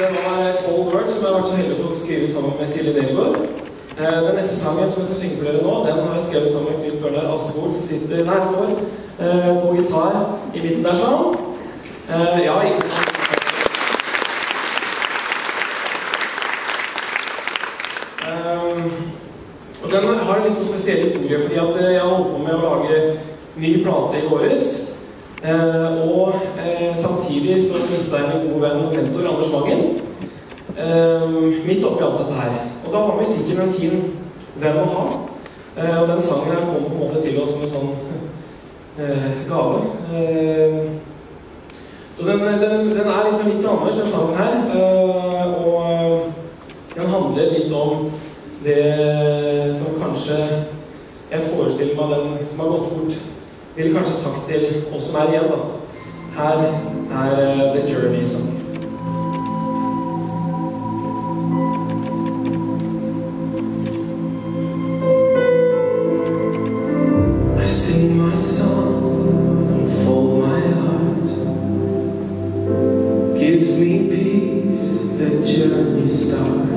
Det var Cold Words, som jeg har vært så heldig for å skrive sammen med Silje Delgaard. Eh, Den neste sangen som jeg skal synge for dere nå, den har jeg skrevet sammen med Knut Bjørnar Assevold, som sitter der står eh, på gitar i midten der sånn. Eh, Ja, Um, og den har en litt så spesiell historie, fordi at eh, jeg holdt på med å lage ny plate i våres. Eh, og eh, samtidig så mista jeg min gode venn og mentor Anders Wangen. Eh, midt oppi alt dette her. Og da var musikken en fin venn å ha. Eh, og den sangen her kom på en måte til oss som en sånn eh, gave. Eh, så den, den, den er liksom litt til Anders, den sangen her. Eh, og den handler litt om det som kanskje jeg forestiller meg den som har gått bort, ville kanskje sagt til oss som er igjen, da. Had er The Journey Song. Gives me peace, the journey starts.